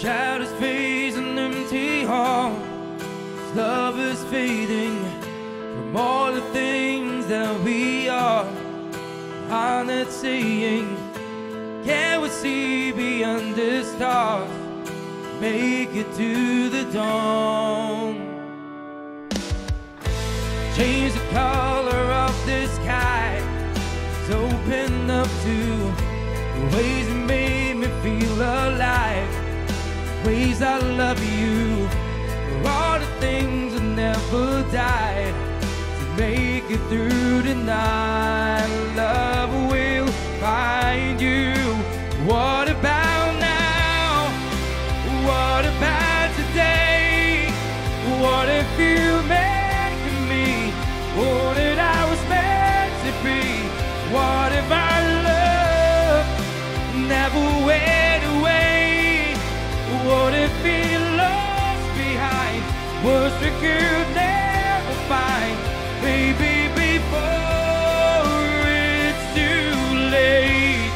Shadows face an empty hall. Love is fading from all the things that we are. I'm not saying, can we see beyond the stars? Make it to the dawn. Change the color of the sky. It's open up to the ways that made me feel alive. Ways I love you. For all the things that never died. To make it through the night. Love will find you. What about now? What about today? What if you make me all that I was meant to be? What if our love never? What if we lost behind words we could never find? Maybe before it's too late.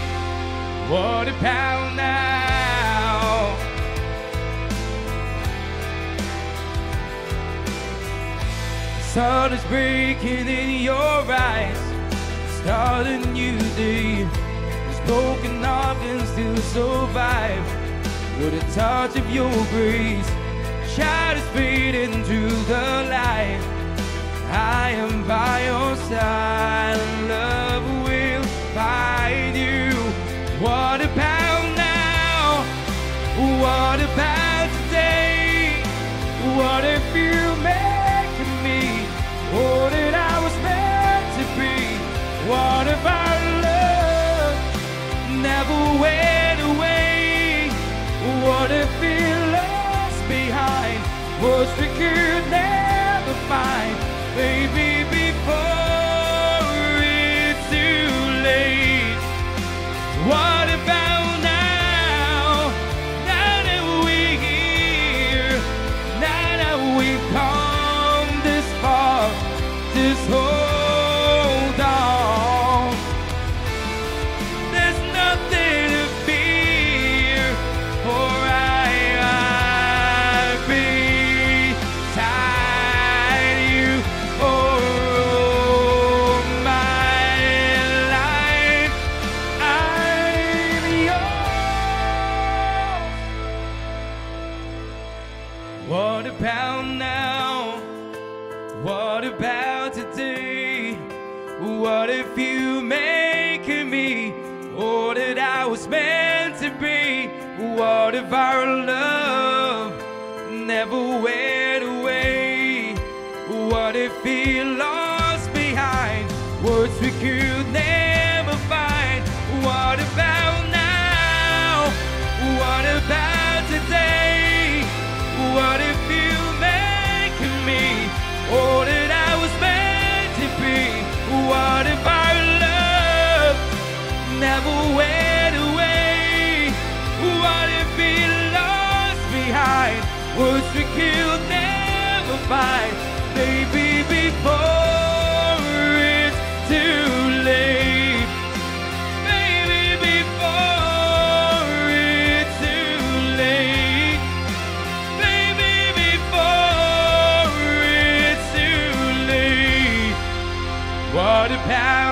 What about now? sun is breaking in your eyes. Start a new day. Broken heart can still survive. With a touch of your grace, shadows fading into the light. I am by your side. Love will find you. What about now? What about today? What if you make words we could never find? Baby, before it's too late. What about now? Now that we're here, now that we've come this far, just hold What about now? What about today? What if you make me all that I was meant to be? What if our love never went away? What if we lost behind words we could never words we could never find? Baby, before it's too late. Baby, before it's too late. Baby, before it's too late. What about?